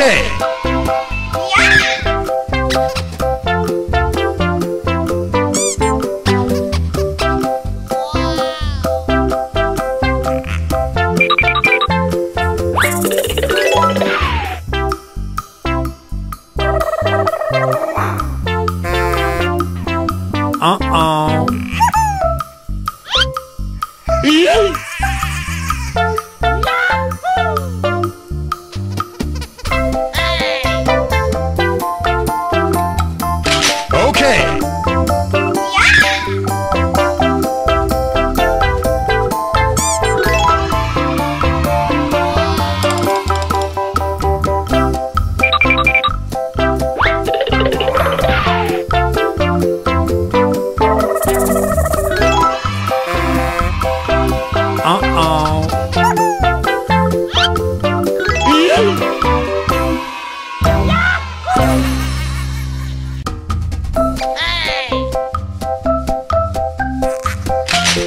Okay.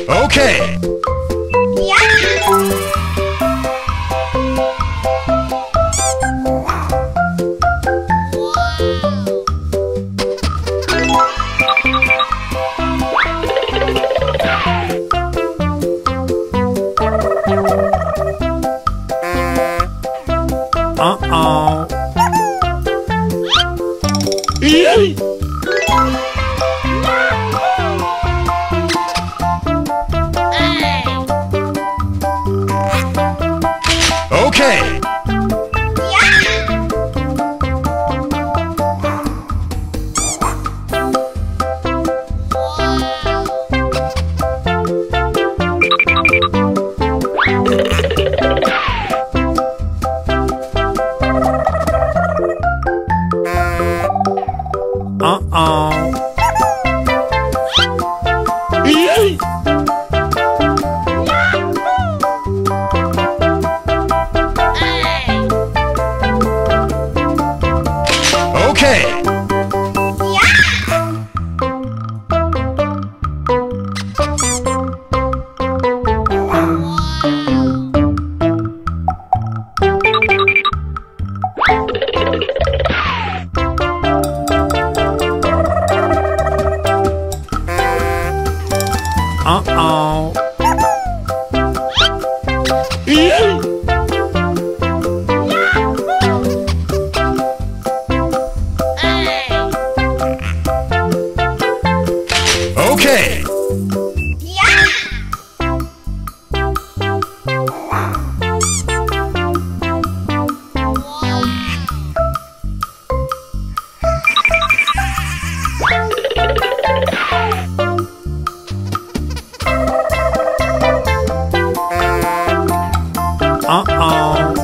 Okay. Uh-oh. Ih! Yay! Uh-oh.